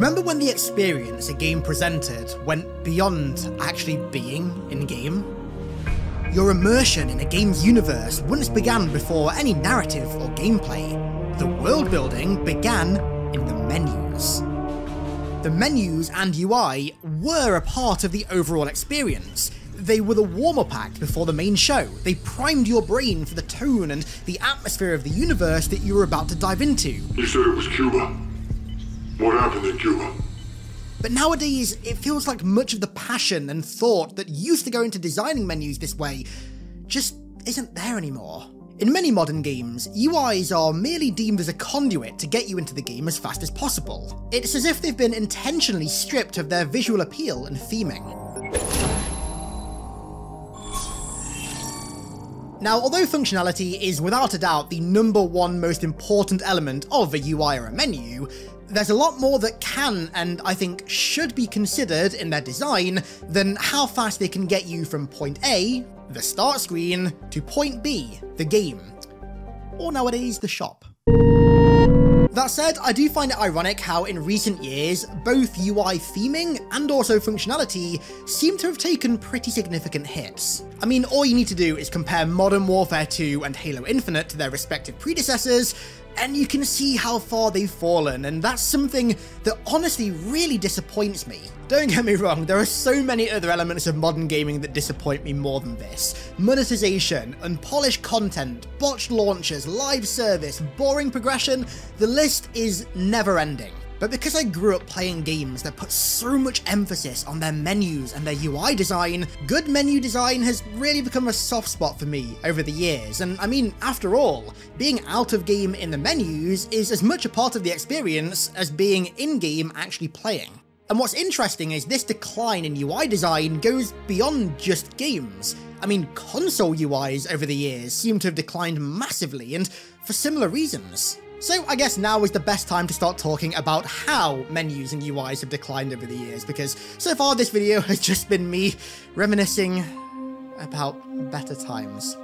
Remember when the experience a game presented went beyond actually being in game? Your immersion in a game's universe once began before any narrative or gameplay. The world building began in the menus. The menus and UI were a part of the overall experience. They were the warm-up act before the main show. They primed your brain for the tone and the atmosphere of the universe that you were about to dive into. You said it was Cuba. What happened in Cuba? But nowadays, it feels like much of the passion and thought that used to go into designing menus this way just isn't there anymore. In many modern games, UIs are merely deemed as a conduit to get you into the game as fast as possible. It's as if they've been intentionally stripped of their visual appeal and theming. Now, although functionality is without a doubt the number one most important element of a UI or a menu, there's a lot more that can and I think should be considered in their design than how fast they can get you from point A, the start screen, to point B, the game. Or nowadays, the shop. That said, I do find it ironic how in recent years, both UI theming and also functionality seem to have taken pretty significant hits. I mean, all you need to do is compare Modern Warfare 2 and Halo Infinite to their respective predecessors, and you can see how far they've fallen, and that's something that honestly really disappoints me. Don't get me wrong, there are so many other elements of modern gaming that disappoint me more than this. Monetization, unpolished content, botched launches, live service, boring progression, the list is never ending. But because I grew up playing games that put so much emphasis on their menus and their UI design, good menu design has really become a soft spot for me over the years. And I mean, after all, being out of game in the menus is as much a part of the experience as being in game actually playing. And what's interesting is this decline in UI design goes beyond just games. I mean, console UIs over the years seem to have declined massively, and for similar reasons. So I guess now is the best time to start talking about how menus and UIs have declined over the years, because so far this video has just been me reminiscing about better times.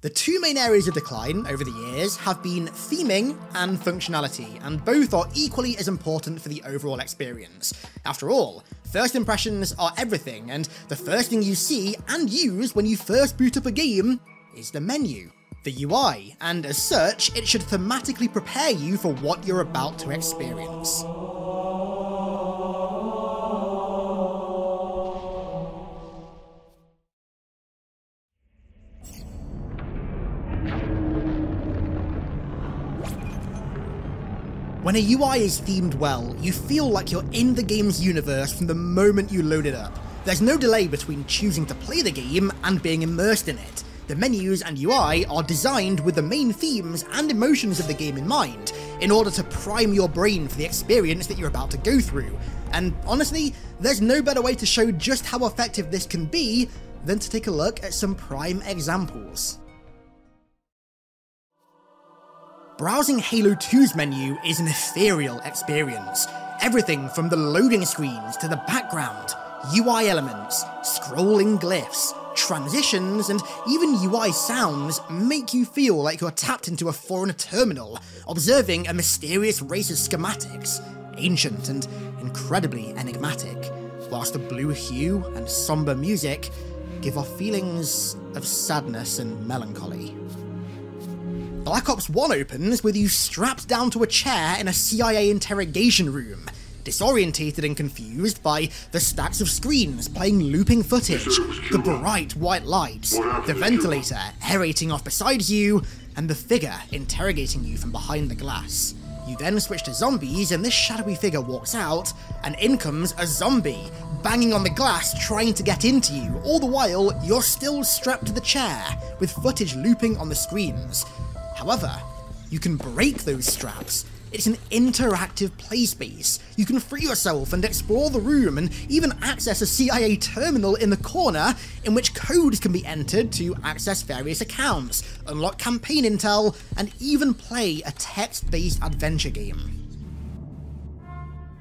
The two main areas of decline over the years have been theming and functionality, and both are equally as important for the overall experience. After all, first impressions are everything, and the first thing you see and use when you first boot up a game is the menu the UI, and as such, it should thematically prepare you for what you're about to experience. When a UI is themed well, you feel like you're in the game's universe from the moment you load it up. There's no delay between choosing to play the game and being immersed in it, the menus and UI are designed with the main themes and emotions of the game in mind, in order to prime your brain for the experience that you're about to go through. And honestly, there's no better way to show just how effective this can be than to take a look at some prime examples. Browsing Halo 2's menu is an ethereal experience. Everything from the loading screens to the background, UI elements, scrolling glyphs, transitions, and even UI sounds make you feel like you're tapped into a foreign terminal, observing a mysterious race of schematics, ancient and incredibly enigmatic, whilst the blue hue and somber music give off feelings of sadness and melancholy. Black Ops 1 opens with you strapped down to a chair in a CIA interrogation room, disorientated and confused by the stacks of screens playing looping footage, the bright white lights, the ventilator aerating off beside you, and the figure interrogating you from behind the glass. You then switch to zombies, and this shadowy figure walks out, and in comes a zombie, banging on the glass trying to get into you, all the while you're still strapped to the chair, with footage looping on the screens. However, you can break those straps it's an interactive play space. You can free yourself and explore the room and even access a CIA terminal in the corner in which codes can be entered to access various accounts, unlock campaign intel, and even play a text-based adventure game.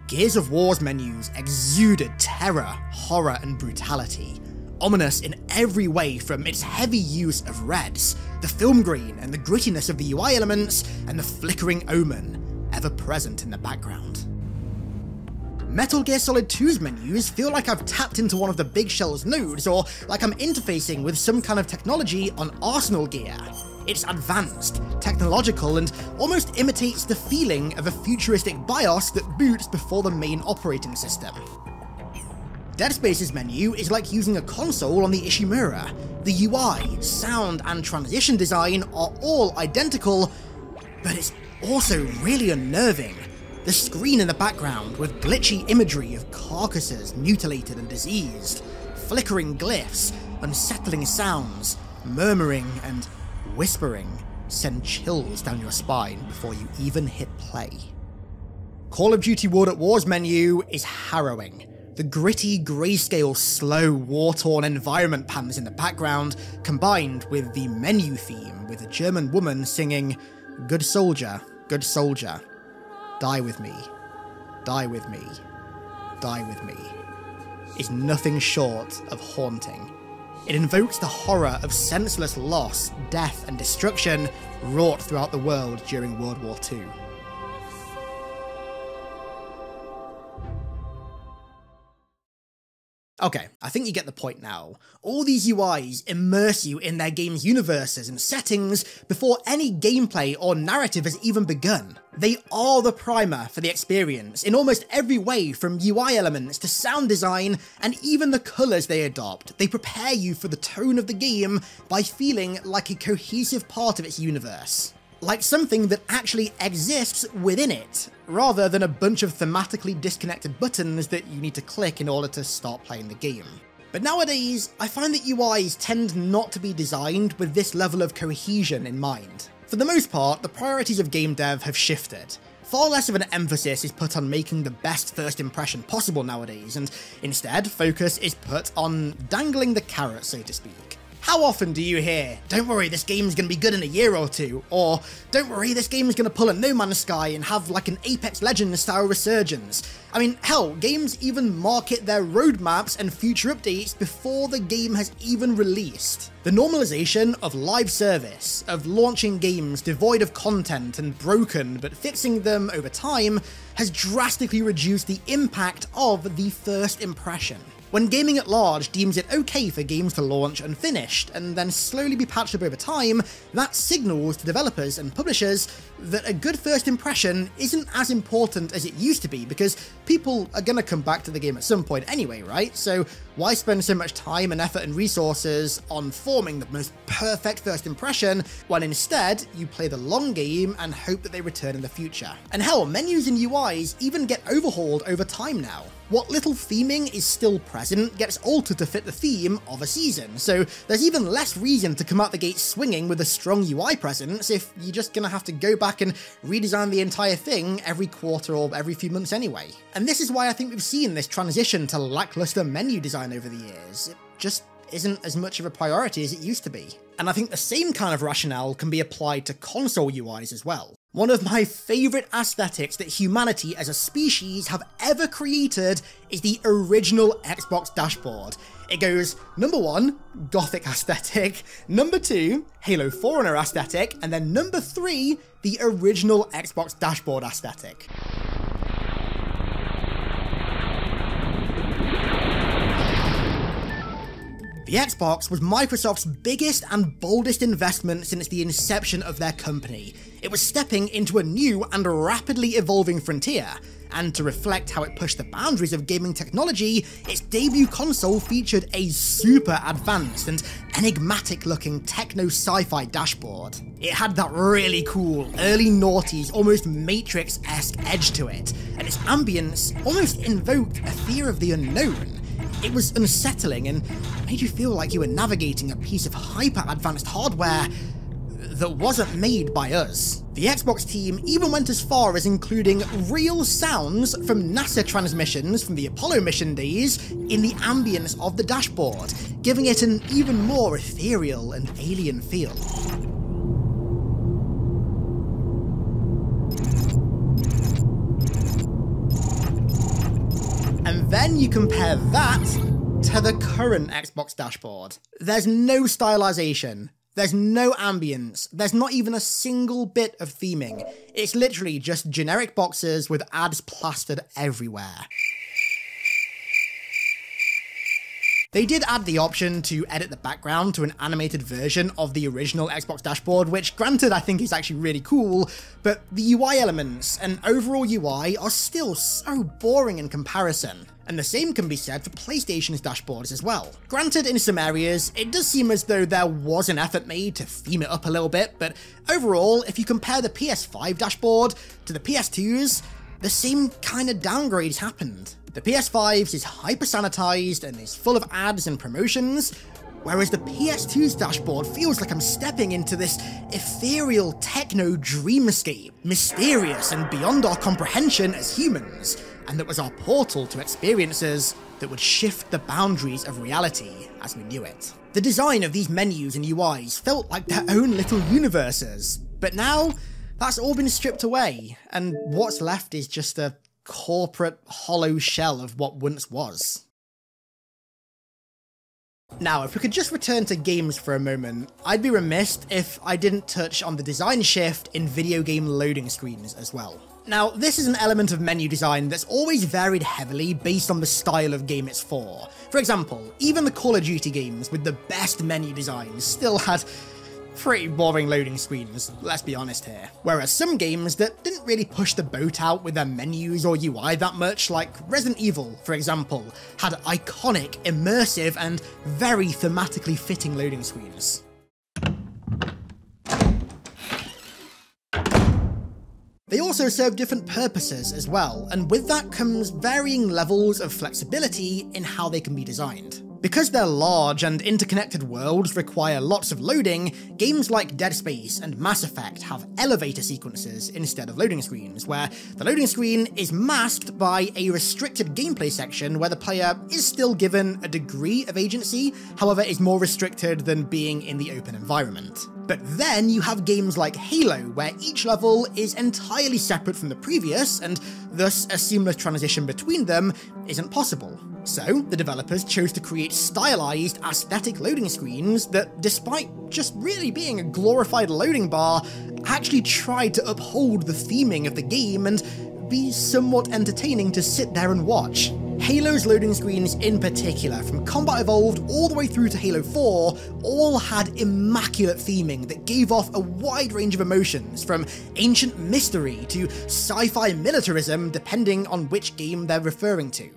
Gears of War's menus exuded terror, horror, and brutality, ominous in every way from its heavy use of reds, the film grain and the grittiness of the UI elements, and the flickering omen, ever present in the background. Metal Gear Solid 2's menus feel like I've tapped into one of the Big Shell's nodes, or like I'm interfacing with some kind of technology on Arsenal gear. It's advanced, technological, and almost imitates the feeling of a futuristic BIOS that boots before the main operating system. Dead Space's menu is like using a console on the Ishimura. The UI, sound, and transition design are all identical, but it's also really unnerving. The screen in the background with glitchy imagery of carcasses mutilated and diseased, flickering glyphs, unsettling sounds, murmuring and whispering send chills down your spine before you even hit play. Call of Duty World at War's menu is harrowing. The gritty, grayscale, slow, war torn environment pans in the background, combined with the menu theme with a German woman singing, Good soldier, good soldier, die with me, die with me, die with me, is nothing short of haunting. It invokes the horror of senseless loss, death, and destruction wrought throughout the world during World War II. Okay, I think you get the point now. All these UIs immerse you in their game's universes and settings before any gameplay or narrative has even begun. They are the primer for the experience in almost every way from UI elements to sound design and even the colours they adopt. They prepare you for the tone of the game by feeling like a cohesive part of its universe like something that actually exists within it, rather than a bunch of thematically disconnected buttons that you need to click in order to start playing the game. But nowadays, I find that UIs tend not to be designed with this level of cohesion in mind. For the most part, the priorities of game dev have shifted. Far less of an emphasis is put on making the best first impression possible nowadays, and instead, focus is put on dangling the carrot, so to speak. How often do you hear, don't worry, this game's gonna be good in a year or two, or don't worry, this game's gonna pull a No Man's Sky and have like an Apex Legends style resurgence? I mean, hell, games even market their roadmaps and future updates before the game has even released. The normalization of live service, of launching games devoid of content and broken but fixing them over time, has drastically reduced the impact of the first impression. When gaming at large deems it okay for games to launch unfinished and then slowly be patched up over time, that signals to developers and publishers that a good first impression isn't as important as it used to be because people are gonna come back to the game at some point anyway, right? So why spend so much time and effort and resources on forming the most perfect first impression when instead you play the long game and hope that they return in the future? And hell, menus and UIs even get overhauled over time now. What little theming is still present gets altered to fit the theme of a season, so there's even less reason to come out the gate swinging with a strong UI presence if you're just gonna have to go back and redesign the entire thing every quarter or every few months anyway. And this is why I think we've seen this transition to lackluster menu design over the years. It just isn't as much of a priority as it used to be. And I think the same kind of rationale can be applied to console UIs as well. One of my favourite aesthetics that humanity as a species have ever created is the original Xbox dashboard. It goes number one, Gothic aesthetic, number two, Halo Forerunner aesthetic, and then number three, the original Xbox dashboard aesthetic. The Xbox was Microsoft's biggest and boldest investment since the inception of their company. It was stepping into a new and rapidly evolving frontier, and to reflect how it pushed the boundaries of gaming technology, its debut console featured a super advanced and enigmatic looking techno sci fi dashboard. It had that really cool, early noughties, almost Matrix esque edge to it, and its ambience almost invoked a fear of the unknown. It was unsettling and made you feel like you were navigating a piece of hyper advanced hardware that wasn't made by us. The Xbox team even went as far as including real sounds from NASA transmissions from the Apollo mission days in the ambience of the dashboard, giving it an even more ethereal and alien feel. Then you compare that to the current Xbox dashboard. There's no stylization, There's no ambience, there's not even a single bit of theming. It's literally just generic boxes with ads plastered everywhere. They did add the option to edit the background to an animated version of the original Xbox dashboard, which granted I think is actually really cool, but the UI elements and overall UI are still so boring in comparison. And the same can be said for PlayStation's dashboards as well. Granted, in some areas, it does seem as though there was an effort made to theme it up a little bit, but overall, if you compare the PS5 dashboard to the PS2's, the same kind of downgrades happened. The PS5's is hyper sanitized and is full of ads and promotions, whereas the PS2's dashboard feels like I'm stepping into this ethereal techno dreamscape, mysterious and beyond our comprehension as humans, and that was our portal to experiences that would shift the boundaries of reality as we knew it. The design of these menus and UIs felt like their own little universes, but now that's all been stripped away, and what's left is just a corporate hollow shell of what once was. Now, if we could just return to games for a moment, I'd be remiss if I didn't touch on the design shift in video game loading screens as well. Now, this is an element of menu design that's always varied heavily based on the style of game it's for. For example, even the Call of Duty games with the best menu designs still had pretty boring loading screens, let's be honest here. Whereas some games that didn't really push the boat out with their menus or UI that much, like Resident Evil, for example, had iconic, immersive, and very thematically fitting loading screens. They also serve different purposes as well, and with that comes varying levels of flexibility in how they can be designed. Because their large and interconnected worlds require lots of loading, games like Dead Space and Mass Effect have elevator sequences instead of loading screens, where the loading screen is masked by a restricted gameplay section where the player is still given a degree of agency, however is more restricted than being in the open environment. But then you have games like Halo, where each level is entirely separate from the previous, and thus a seamless transition between them isn't possible. So, the developers chose to create stylized, aesthetic loading screens that, despite just really being a glorified loading bar, actually tried to uphold the theming of the game and be somewhat entertaining to sit there and watch. Halo's loading screens in particular, from Combat Evolved all the way through to Halo 4, all had immaculate theming that gave off a wide range of emotions, from ancient mystery to sci-fi militarism, depending on which game they're referring to.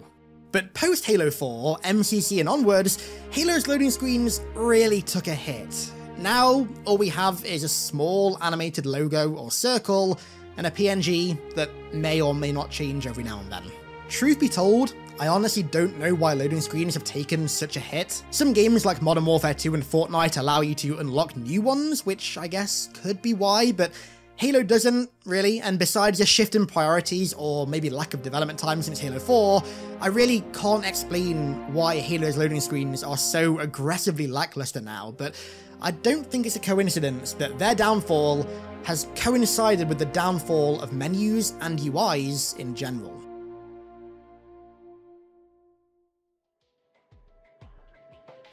But post Halo 4, MCC and onwards, Halo's loading screens really took a hit. Now, all we have is a small animated logo or circle, and a PNG that may or may not change every now and then. Truth be told, I honestly don't know why loading screens have taken such a hit. Some games like Modern Warfare 2 and Fortnite allow you to unlock new ones, which I guess could be why, but Halo doesn't, really, and besides a shift in priorities or maybe lack of development time since Halo 4, I really can't explain why Halo's loading screens are so aggressively lackluster now, but I don't think it's a coincidence that their downfall has coincided with the downfall of menus and UIs in general.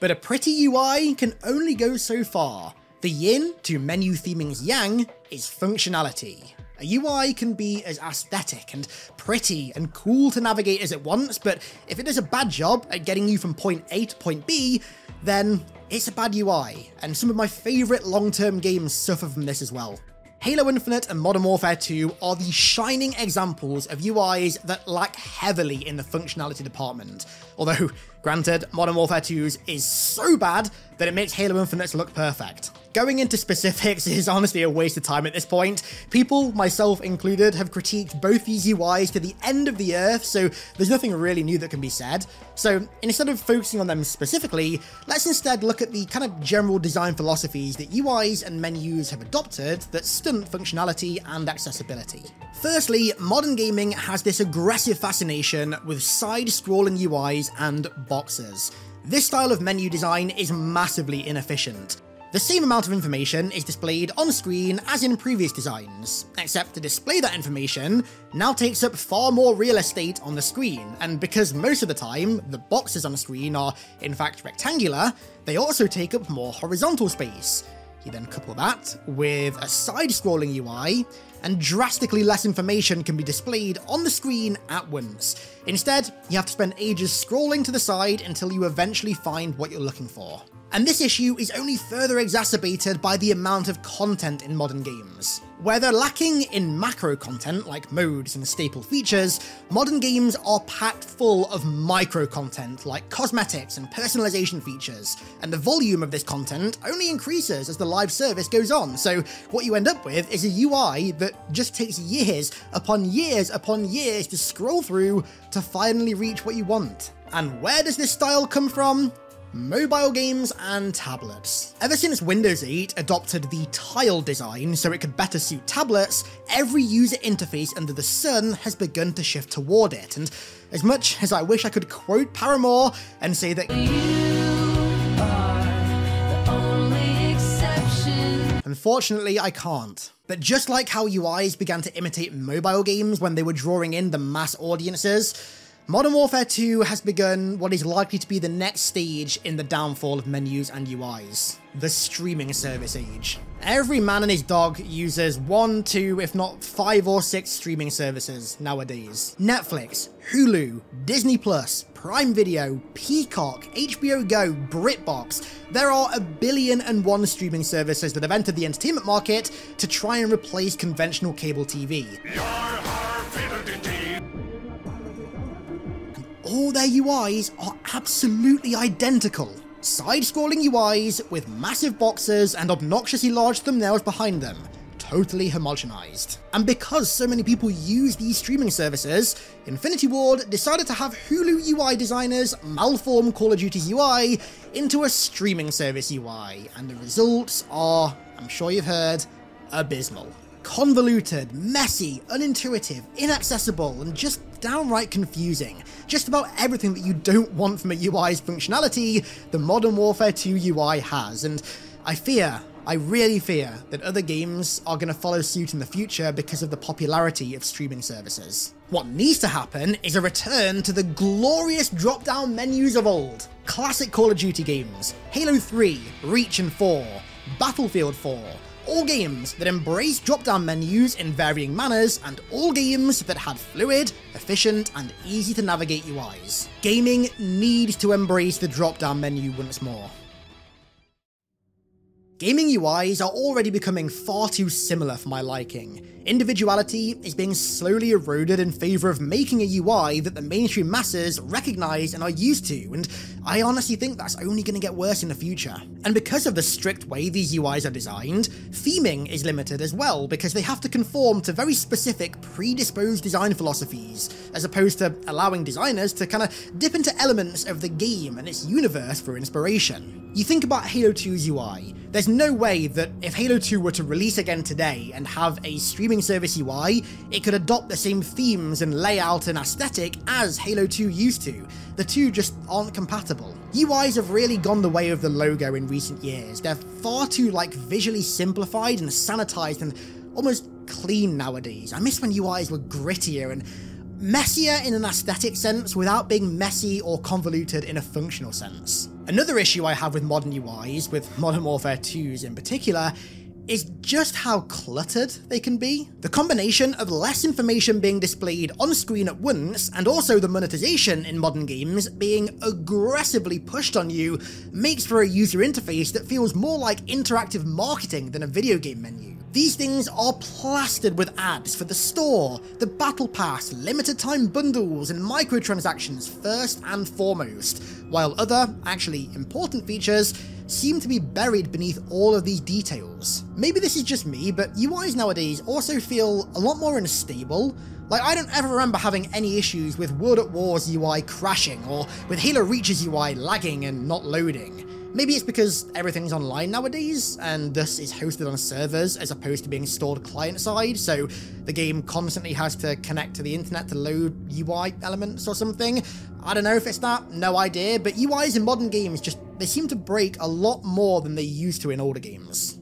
But a pretty UI can only go so far. The yin to menu theming's yang is functionality. A UI can be as aesthetic and pretty and cool to navigate as it wants, but if it does a bad job at getting you from point A to point B, then it's a bad UI, and some of my favourite long-term games suffer from this as well. Halo Infinite and Modern Warfare 2 are the shining examples of UIs that lack heavily in the functionality department. Although, granted, Modern Warfare 2's is so bad that it makes Halo Infinite look perfect. Going into specifics is honestly a waste of time at this point. People, myself included, have critiqued both these UIs to the end of the earth, so there's nothing really new that can be said. So instead of focusing on them specifically, let's instead look at the kind of general design philosophies that UIs and menus have adopted that stunt functionality and accessibility. Firstly, modern gaming has this aggressive fascination with side-scrolling UIs and boxes. This style of menu design is massively inefficient. The same amount of information is displayed on screen as in previous designs, except to display that information now takes up far more real estate on the screen, and because most of the time the boxes on the screen are in fact rectangular, they also take up more horizontal space. You then couple that with a side-scrolling UI, and drastically less information can be displayed on the screen at once. Instead, you have to spend ages scrolling to the side until you eventually find what you're looking for. And this issue is only further exacerbated by the amount of content in modern games. Where they're lacking in macro content like modes and staple features, modern games are packed full of micro content like cosmetics and personalization features, and the volume of this content only increases as the live service goes on, so what you end up with is a UI that just takes years upon years upon years to scroll through to finally reach what you want. And where does this style come from? Mobile games and tablets. Ever since Windows 8 adopted the tile design so it could better suit tablets, every user interface under the sun has begun to shift toward it, and as much as I wish I could quote Paramore and say that Unfortunately, I can't. But just like how UIs began to imitate mobile games when they were drawing in the mass audiences, Modern Warfare 2 has begun what is likely to be the next stage in the downfall of menus and UIs, the streaming service age. Every man and his dog uses one, two, if not five or six streaming services nowadays. Netflix, Hulu, Disney Prime Video, Peacock, HBO Go, BritBox. There are a billion and one streaming services that have entered the entertainment market to try and replace conventional cable TV. All their UIs are absolutely identical. Side-scrolling UIs with massive boxes and obnoxiously large thumbnails behind them, totally homogenized. And because so many people use these streaming services, Infinity Ward decided to have Hulu UI designers malform Call of Duty's UI into a streaming service UI, and the results are, I'm sure you've heard, abysmal. Convoluted, messy, unintuitive, inaccessible, and just downright confusing. Just about everything that you don't want from a UI's functionality, the Modern Warfare 2 UI has, and I fear, I really fear, that other games are going to follow suit in the future because of the popularity of streaming services. What needs to happen is a return to the glorious drop-down menus of old. Classic Call of Duty games, Halo 3, Reach and 4, Battlefield 4, all games that embrace drop-down menus in varying manners, and all games that had fluid, efficient, and easy to navigate UIs. Gaming needs to embrace the drop-down menu once more. Gaming UIs are already becoming far too similar for my liking. Individuality is being slowly eroded in favour of making a UI that the mainstream masses recognise and are used to, and I honestly think that's only going to get worse in the future. And because of the strict way these UIs are designed, theming is limited as well because they have to conform to very specific predisposed design philosophies, as opposed to allowing designers to kind of dip into elements of the game and its universe for inspiration. You think about Halo 2's UI, there's no way that if Halo 2 were to release again today and have a streaming service UI, it could adopt the same themes and layout and aesthetic as Halo 2 used to. The two just aren't compatible. UIs have really gone the way of the logo in recent years. They're far too like visually simplified and sanitized and almost clean nowadays. I miss when UIs were grittier and messier in an aesthetic sense without being messy or convoluted in a functional sense. Another issue I have with modern UIs, with Modern Warfare 2s in particular, is just how cluttered they can be. The combination of less information being displayed on screen at once, and also the monetization in modern games being aggressively pushed on you, makes for a user interface that feels more like interactive marketing than a video game menu. These things are plastered with ads for the store, the battle pass, limited time bundles, and microtransactions first and foremost, while other, actually important features seem to be buried beneath all of these details. Maybe this is just me, but UIs nowadays also feel a lot more unstable. Like, I don't ever remember having any issues with World at War's UI crashing, or with Halo Reach's UI lagging and not loading. Maybe it's because everything's online nowadays, and thus is hosted on servers as opposed to being stored client-side, so the game constantly has to connect to the internet to load UI elements or something. I don't know if it's that, no idea, but UIs in modern games just, they seem to break a lot more than they used to in older games.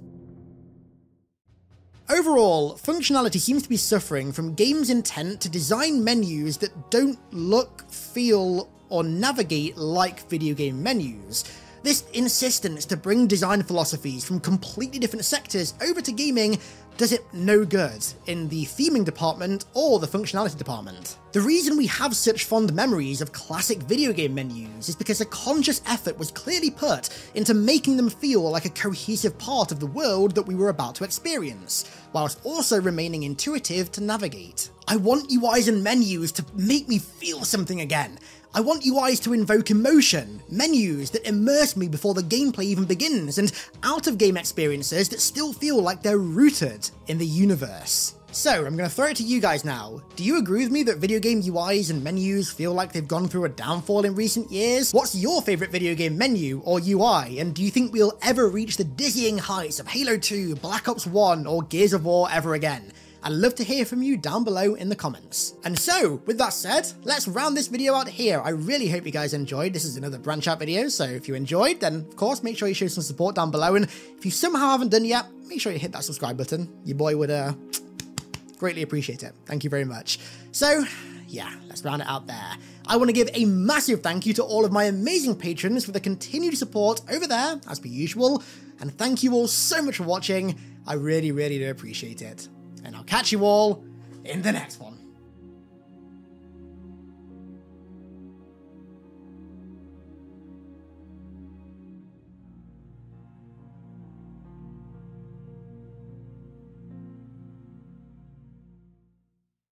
Overall, functionality seems to be suffering from games' intent to design menus that don't look, feel, or navigate like video game menus. This insistence to bring design philosophies from completely different sectors over to gaming does it no good in the theming department or the functionality department. The reason we have such fond memories of classic video game menus is because a conscious effort was clearly put into making them feel like a cohesive part of the world that we were about to experience, whilst also remaining intuitive to navigate. I want UIs and menus to make me feel something again, I want UIs to invoke emotion, menus that immerse me before the gameplay even begins, and out of game experiences that still feel like they're rooted in the universe. So, I'm going to throw it to you guys now. Do you agree with me that video game UIs and menus feel like they've gone through a downfall in recent years? What's your favourite video game menu or UI, and do you think we'll ever reach the dizzying heights of Halo 2, Black Ops 1, or Gears of War ever again? I'd love to hear from you down below in the comments. And so, with that said, let's round this video out here. I really hope you guys enjoyed. This is another branch out video, so if you enjoyed, then of course make sure you show some support down below. And if you somehow haven't done yet, make sure you hit that subscribe button. Your boy would uh, greatly appreciate it. Thank you very much. So, yeah, let's round it out there. I want to give a massive thank you to all of my amazing patrons for the continued support over there, as per usual, and thank you all so much for watching. I really, really do appreciate it and I'll catch you all in the next one.